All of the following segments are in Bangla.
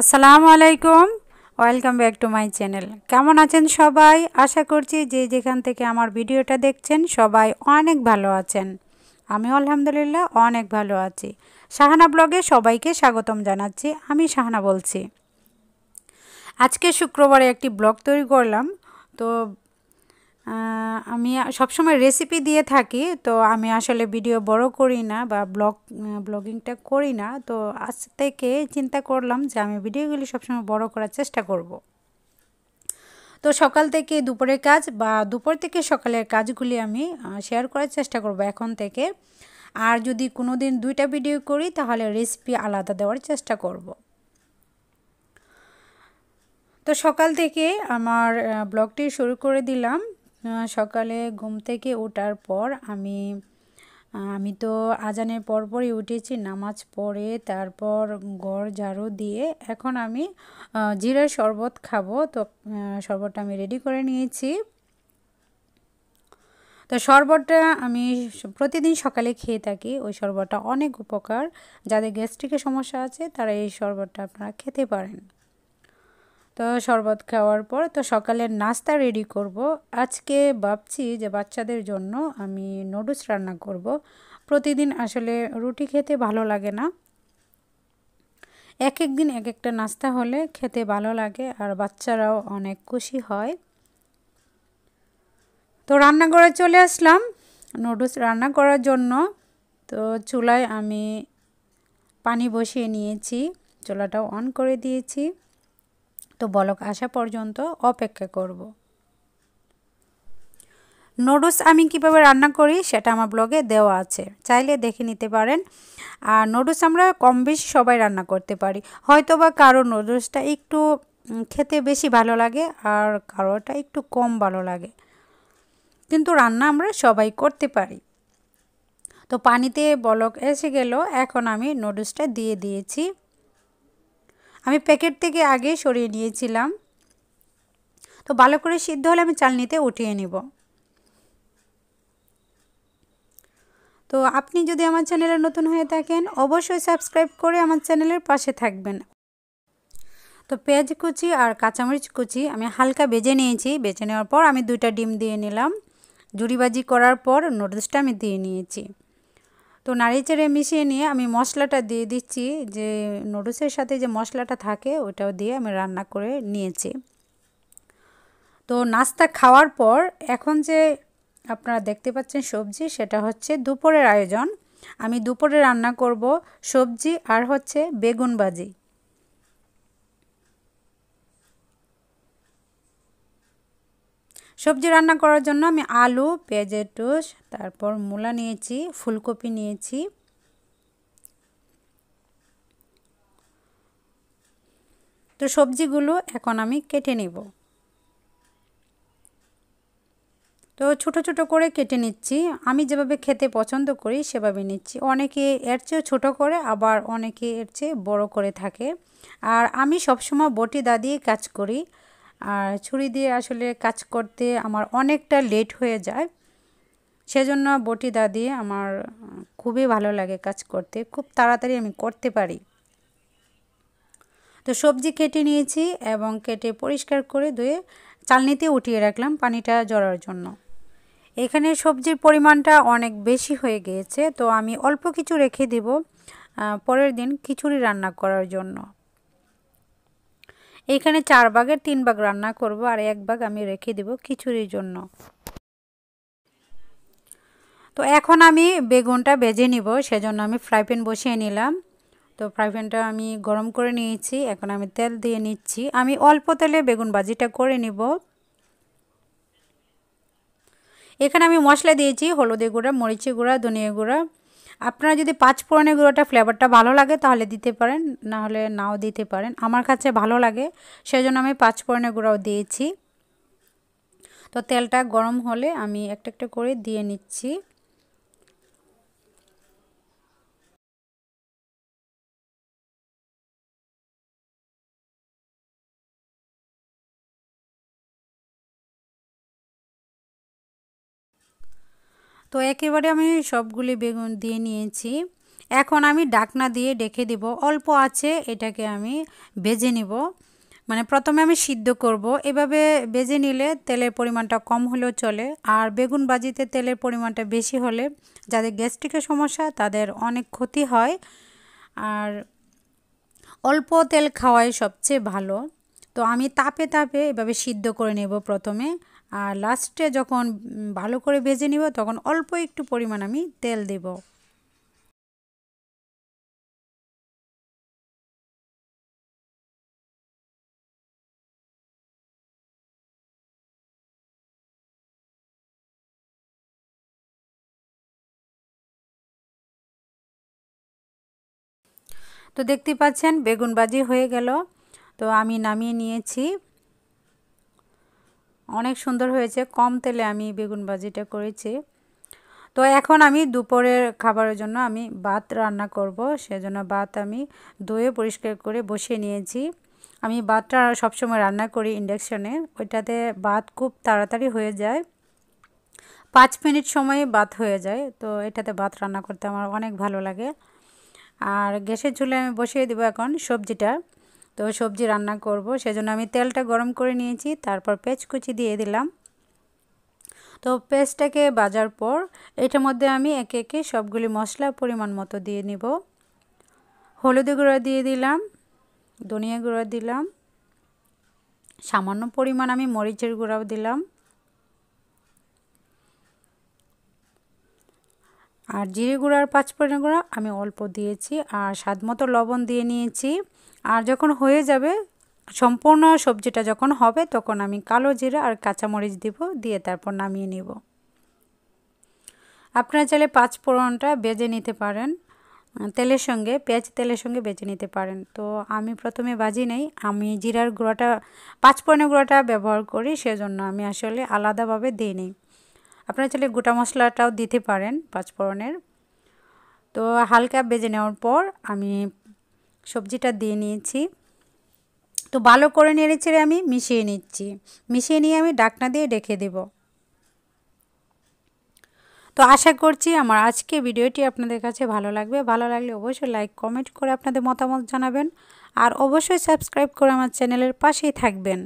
আসসালামু আলাইকুম। Welcome back to my channel কেমন আছেন সবাই? আশা করছি যে যেখান থেকে আমার ভিডিওটা দেখছেন সবাই অনেক ভালো আছেন। আমি আলহামদুলিল্লাহ অনেক ভালো আছি। শাহানা ব্লগে সবাইকে স্বাগতম জানাচ্ছি। আমি শাহানা বলছি। আজকে শুক্রবারে একটি ব্লগ তৈরি করলাম। তো আমি সবসময় রেসিপি দিয়ে থাকি, তো আমি আসলে ভিডিও বড় করি না বা ব্লগ ব্লগিংটা করি না তো আজ থেকে চিন্তা করলাম যে আমি ভিডিওগুলি সবসময় বড় করার চেষ্টা করব। তো সকাল থেকে দুপুরের কাজ বা দুপুর থেকে সকালের কাজগুলি আমি শেয়ার করার চেষ্টা করব এখন থেকে আর যদি কোনো দিন দুইটা ভিডিও করি, তাহলে রেসিপি আলাদা দেওয়ার চেষ্টা করব। তো সকাল থেকে আমার ব্লগটি শুরু করে দিলাম সকালে ঘুম থেকে ওঠার পর আমি আমি তো আজানের পরপরই উঠেছি, নামাজ পড়ে তারপর গড় ঝাড়ু দিয়ে এখন আমি জিরার শরবত খাব। তো শরবতটা আমি রেডি করে নিয়েছি। তো শরবতটা আমি প্রতিদিন সকালে খেয়ে থাকি, ওই শরবতটা অনেক উপকার। যাদের গ্যাস্ট্রিকের সমস্যা আছে, তারা এই শরবতটা আপনারা খেতে পারেন। তো শরবত খাওয়ার পর তো সকালের নাস্তা রেডি করব। আজকে ভাবছি যে বাচ্চাদের জন্য আমি নুডলস রান্না করব। প্রতিদিন আসলে রুটি খেতে ভালো লাগে না। এক এক দিন এক একটা নাস্তা হলে খেতে ভালো লাগে আর বাচ্চারাও অনেক খুশি হয়। তো রান্নাঘরে চলে আসলাম নুডলস রান্না করার জন্য। তো চুলায় আমি পানি বসিয়ে নিয়েছি, চুলাটাও অন করে দিয়েছি। তো বলক, আসা পর্যন্ত অপেক্ষা করব। নুডলস আমি কীভাবে রান্না করি সেটা আমার ব্লগে দেওয়া আছে, চাইলে দেখে নিতে পারেন। আর নুডলস আমরা কম বেশি সবাই রান্না করতে পারি। হয়তো বা কারও নুডলসটা একটু খেতে বেশি ভালো লাগে আর কারোটা একটু কম ভালো লাগে। কিন্তু রান্না আমরা সবাই করতে পারি। তো পানিতে বলক এসে গেল, এখন আমি নুডলসটা দিয়ে দিয়েছি। আমি প্যাকেট থেকে আগে সরিয়ে নিয়েছিলাম। তো ভালো করে সিদ্ধ হলে আমি চালনিতে উঠিয়ে নিব। তো আপনি যদি আমার চ্যানেলে নতুন হয়ে থাকেন, অবশ্যই সাবস্ক্রাইব করে আমার চ্যানেলের পাশে থাকবেন। তো পেঁয়াজ কুচি আর কাঁচামরিচ কুচি আমি হালকা বেজে নিয়েছি। বেজে নেওয়ার পর আমি দুইটা ডিম দিয়ে নিলাম। জুড়িবাজি করার পর নুডলসটা আমি দিয়ে নিয়েছি। তো নাড়িচেড়ে মিশিয়ে নিয়ে আমি মশলাটা দিয়ে দিচ্ছি, যে নুডলসের সাথে যে মশলাটা থাকে ওটাও দিয়ে আমি রান্না করে নিয়েছি। তো নাস্তা খাওয়ার পর এখন যে আপনারা দেখতে পাচ্ছেন সবজি, সেটা হচ্ছে দুপুরের আয়োজন। আমি দুপুরে রান্না করব সবজি আর হচ্ছে বেগুন ভাজি। সবজি রান্না করার জন্য আমি আলু, পেঁয়াজের টুস তারপর মূলা নিয়েছি, ফুলকপি নিয়েছি। তো সবজিগুলো এখন আমি কেটে নেব। তো ছোট ছোট করে কেটে নিচ্ছি। আমি যেভাবে খেতে পছন্দ করি সেভাবে নিচ্ছি। অনেকে এর চেয়েও ছোটো করে, আবার অনেকে এর চেয়ে বড় করে থাকে। আর আমি সবসময় বটি দা দিয়ে কাজ করি। আর ছুরি দিয়ে আসলে কাজ করতে আমার অনেকটা লেট হয়ে যায়। সেজন্য বটি দা দিয়ে আমার খুবই ভালো লাগে কাজ করতে। খুব তাড়াতাড়ি আমি করতে পারি। তো সবজি কেটে নিয়েছি এবং কেটে পরিষ্কার করে ধুয়ে চালনিতে উঠিয়ে রাখলাম পানিটা জড়ার জন্য। এখানে সবজির পরিমাণটা অনেক বেশি হয়ে গিয়েছে, তো আমি অল্প কিছু রেখে দেব পরের দিন খিচুড়ি রান্না করার জন্য। এখানে চার ভাগের তিন ভাগ রান্না করব আর এক ভাগ আমি রেখে দেব খিচুড়ির জন্য। তো এখন আমি বেগুনটা বেজে নিব, সেজন্য আমি ফ্রাই প্যান বসিয়ে নিলাম। তো ফ্রাই প্যানটা আমি গরম করে নিয়েছি, এখন আমি তেল দিয়ে নিচ্ছি। আমি অল্প তেলে বেগুন ভাজিটা করে নিব। এখানে আমি মশলা দিয়েছি, হলুদের গুঁড়া, মরিচের গুঁড়া, ধনিয়া গুঁড়া। আপনারা যদি পাঁচ ফোড়নের গুঁড়োটা ফ্লেভারটা ভালো লাগে তাহলে দিতে পারেন, না হলে নাও দিতে পারেন। আমার কাছে ভালো লাগে, সেজন্য আমি পাঁচ ফোড়নের গুঁড়াও দিয়েছি। তো তেলটা গরম হলে আমি একটা একটা করে দিয়ে নিচ্ছি। তো একেবারে আমি সবগুলি বেগুন দিয়ে নিয়েছি। এখন আমি ডাকনা দিয়ে ডেকে দিব। অল্প আছে, এটাকে আমি ভেজে নিব। মানে প্রথমে আমি সিদ্ধ করব। এভাবে বেজে নিলে তেলের পরিমাণটা কম হলেও চলে। আর বেগুন বাজিতে তেলের পরিমাণটা বেশি হলে যাদের গ্যাস্ট্রিকের সমস্যা, তাদের অনেক ক্ষতি হয়। আর অল্প তেল খাওয়াই সবচেয়ে ভালো। তো আমি তাপে তাপে এভাবে সিদ্ধ করে নেব প্রথমে। আর লাস্টে যখন ভালো করে ভেজে নিব, তখন অল্প একটু পরিমাণ আমি তেল দেব। তো দেখতে পাচ্ছেন, বেগুন ভাজি হয়ে গেল। তো আমি নামিয়ে নিয়েছি। অনেক সুন্দর হয়েছে। কম তেলে আমি বেগুন ভাজিটা করেছি। তো এখন আমি দুপুরের খাবারের জন্য আমি ভাত রান্না করব। সেজন্য ভাত আমি ধুয়ে পরিষ্কার করে বসিয়ে নিয়েছি। আমি ভাতটা সবসময় রান্না করি ইন্ডাকশনে। ওইটাতে ভাত খুব তাড়াতাড়ি হয়ে যায়। পাঁচ মিনিট সময়ে ভাত হয়ে যায়। তো এটাতে ভাত রান্না করতে আমার অনেক ভালো লাগে। আর গ্যাসের চুলে আমি বসিয়ে দেবো এখন সবজিটা। তো সবজি রান্না করব, সেজন্য আমি তেলটা গরম করে নিয়েছি, তারপর পেঁচকুচি কুচি দিয়ে দিলাম। তো পেস্টটাকে বাজার পর এটার মধ্যে আমি একে একে সবগুলি মশলা পরিমাণ মতো দিয়ে নিব। হলুদ গুঁড়া দিয়ে দিলাম, ধনিয়া গুঁড়া দিলাম, সামান্য পরিমাণ আমি মরিচের গুঁড়াও দিলাম। আর জিরে গুঁড়া আর পাঁচফোড়ন গুঁড়া আমি অল্প দিয়েছি আর স্বাদ মতো লবণ দিয়ে নিয়েছি। আর যখন হয়ে যাবে, সম্পূর্ণ সবজিটা যখন হবে, তখন আমি কালো জিরা আর কাঁচামরিচ দিব, দিয়ে তারপর নামিয়ে নিব। আপনারা চাইলে পাঁচ ফোড়নটা বেজে নিতে পারেন তেলের সঙ্গে, পেঁয়াজ তেলের সঙ্গে বেজে নিতে পারেন। তো আমি প্রথমে বাজি নেই, আমি জিরার গুঁড়াটা পাঁচ ফোড়নের গুঁড়াটা ব্যবহার করি, সেজন্য আমি আসলে আলাদাভাবে দিই নিই আপনারা চাইলে গোটা মশলাটাও দিতে পারেন পাঁচফোড়নের। তো হালকা বেজে নেওয়ার পর আমি সবজিটা দিয়ে নিয়েছি। তো ভালো করে নেড়ে চেড়ে আমি মিশিয়ে নিচ্ছি। মিশিয়ে নিয়ে আমি ডাকনা দিয়ে ডেকে দেব। তো আশা করছি আমার আজকে ভিডিওটি আপনাদের কাছে ভালো লাগবে। ভালো লাগলে অবশ্যই লাইক, কমেন্ট করে আপনাদের মতামত জানাবেন। আর অবশ্যই সাবস্ক্রাইব করে আমার চ্যানেলের পাশেই থাকবেন।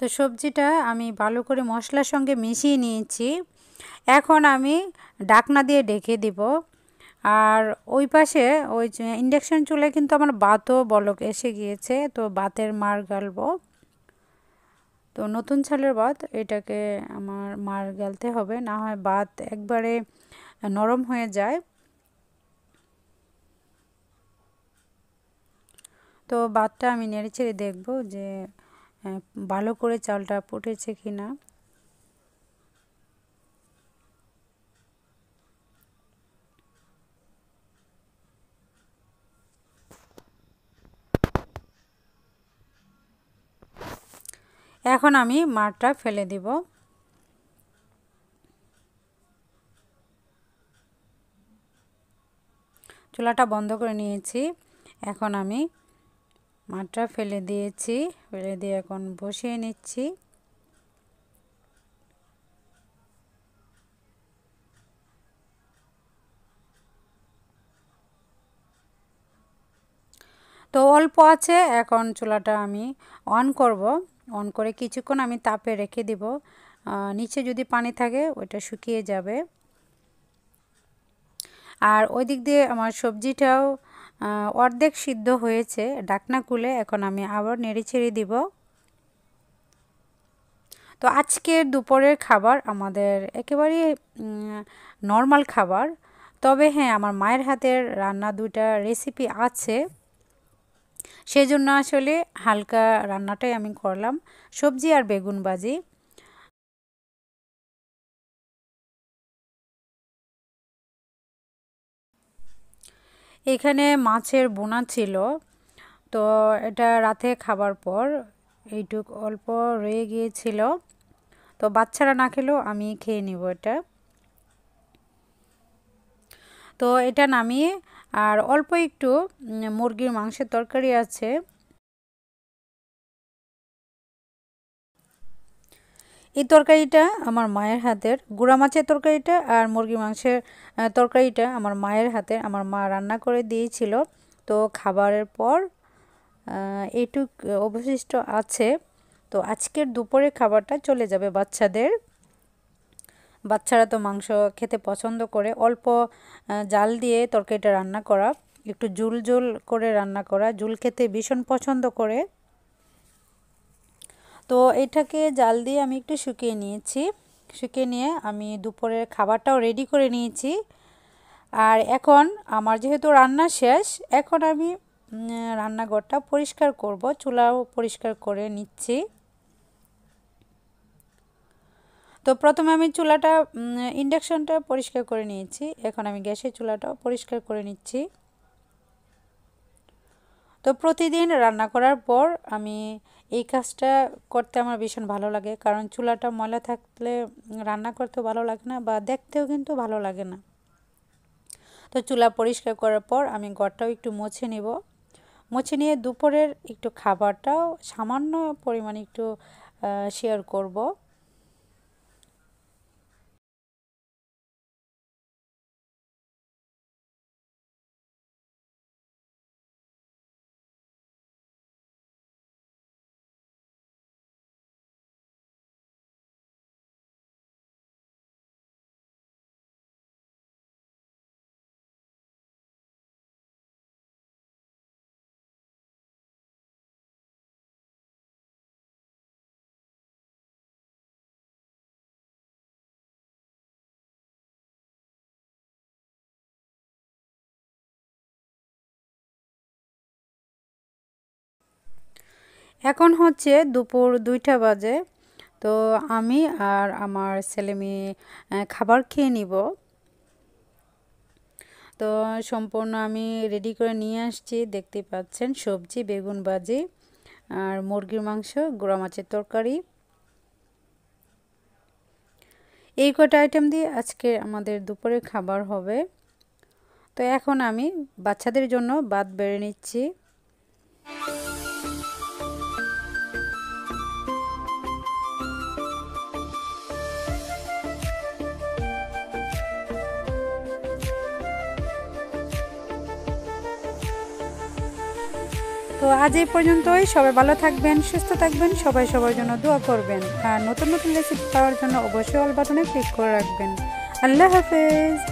তো সবজিটা আমি ভালো করে মশলার সঙ্গে মিশিয়ে নিয়েছি। এখন আমি ডাকনা দিয়ে ডেকে দিব। আর ওই পাশে ওই ইন্ডাকশান চুলায় কিন্তু আমার বাতও বলক এসে গিয়েছে, তো বাতের মার গালবো। তো নতুন ছালের বাত এটাকে আমার মার গালতে হবে, না হয় বাত একবারে নরম হয়ে যায়। তো বাতটা আমি নেড়ে ছেড়ে দেখব যে ভালো করে চালটা ফুটেছে কি না? এখন আমি মারটা ফেলে দিব। চুলাটা বন্ধ করে নিয়েছি। এখন আমি মাঠটা ফেলে দিয়েছি, ফেলে দিয়ে এখন বসিয়ে নিচ্ছি। তো অল্প আছে, এখন চুলাটা আমি অন করব। অন করে কিছুক্ষণ আমি তাপে রেখে দিব। নিচে যদি পানি থাকে, ওইটা শুকিয়ে যাবে। আর ওই দিক দিয়ে আমার সবজিটাও অর্ধেক সিদ্ধ হয়েছে। ডাকনা কুলে এখন আমি আবার নেড়ে ছেড়ে দিব। তো আজকের দুপুরের খাবার আমাদের একেবারেই নর্মাল খাবার। তবে হ্যাঁ আমার মায়ের হাতের রান্না দুইটা রেসিপি আছে। সেজন্য আসলে হালকা রান্নাটাই আমি করলাম। সবজি আর বেগুন ভাজি। এখানে মাছের বোনা ছিল। তো এটা রাতে খাবার পর এইটুক অল্প রয়ে গিয়েছিল। তো বাচ্চারা না খেলেও আমি খেয়ে নিব এটা। তো এটা নামিয়ে আর অল্প একটু মুরগির মাংসের তরকারি আছে। এই তরকারিটা আমার মায়ের হাতের, গুঁড়া মাছের তরকারিটা আর মুরগি মাংসের তরকারিটা আমার মায়ের হাতের, আমার মা রান্না করে দিয়েছিল। তো খাবারের পর এইটুক অবশিষ্ট আছে। তো আজকের দুপুরে খাবারটা চলে যাবে বাচ্চাদের। বাচ্চারা তো মাংস খেতে পছন্দ করে। অল্প জাল দিয়ে তরকারিটা রান্না করা, একটু জুল জুল করে রান্না করা, জুল খেতে ভীষণ পছন্দ করে। তো এটাকে জাল দিয়ে আমি একটু শুকিয়ে নিয়েছি। শুকিয়ে নিয়ে আমি দুপুরের খাবারটাও রেডি করে নিয়েছি। আর এখন আমার যেহেতু রান্না শেষ, এখন আমি রান্নাঘরটা পরিষ্কার করব, চুলাও পরিষ্কার করে নিচ্ছি। তো প্রথমে আমি চুলাটা ইন্ডাকশনটা পরিষ্কার করে নিয়েছি। এখন আমি গ্যাসের চুলাটাও পরিষ্কার করে নিচ্ছি। তো প্রতিদিন রান্না করার পর আমি এই কাজটা করতে আমার ভীষণ ভালো লাগে। কারণ চুলাটা ময়লা থাকলে রান্না করতেও ভালো লাগে না বা দেখতেও কিন্তু ভালো লাগে না। তো চুলা পরিষ্কার করার পর আমি ঘরটাও একটু মুছে নিব। মুছে নিয়ে দুপুরের একটু খাবারটাও সামান্য পরিমাণে একটু শেয়ার করব। এখন হচ্ছে দুপুর দুইটা বাজে। তো আমি আর আমার ছেলে মেয়ে খাবার খেয়ে নিব। তো সম্পূর্ণ আমি রেডি করে নিয়ে আসছি। দেখতে পাচ্ছেন, সবজি, বেগুন ভাজি আর মুরগির মাংস, গোড়া মাছের তরকারি। এই কটা আইটেম দিয়ে আজকে আমাদের দুপুরে খাবার হবে। তো এখন আমি বাচ্চাদের জন্য বাদ বেড়ে নিচ্ছি। তো আজ এই পর্যন্তই। সবাই ভালো থাকবেন, সুস্থ থাকবেন, সবাই সবার জন্য দোয়া করবেন। আর নতুন নতুন রেসিপি পাওয়ার জন্য অবশ্যই অল বাটনে ক্লিক করে রাখবেন। আল্লাহ হাফেজ।